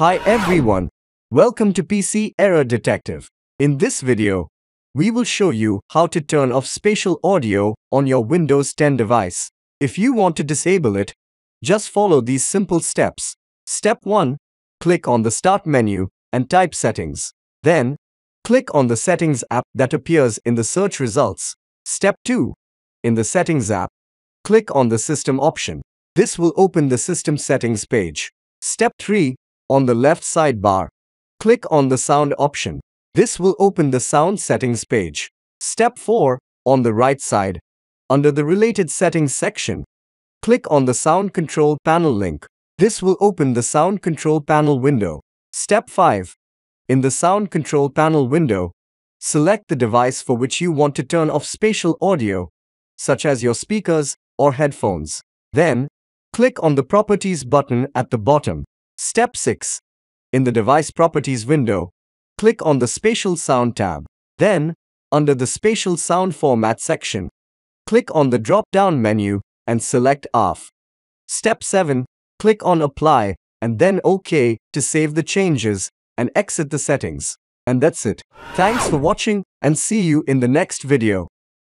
Hi everyone, welcome to PC Error Detective. In this video, we will show you how to turn off spatial audio on your Windows 10 device. If you want to disable it, just follow these simple steps. Step 1. Click on the Start menu and type Settings. Then, click on the Settings app that appears in the search results. Step 2. In the Settings app, click on the System option. This will open the System Settings page. Step 3. On the left sidebar, click on the Sound option. This will open the Sound Settings page. Step 4. On the right side, under the Related Settings section, click on the Sound Control Panel link. This will open the Sound Control Panel window. Step 5. In the Sound Control Panel window, select the device for which you want to turn off spatial audio, such as your speakers or headphones. Then, click on the Properties button at the bottom. Step 6. In the Device Properties window, click on the Spatial Sound tab. Then, under the Spatial Sound Format section, click on the drop-down menu and select Off. Step 7. Click on Apply and then OK to save the changes and exit the settings. And that's it. Thanks for watching and see you in the next video.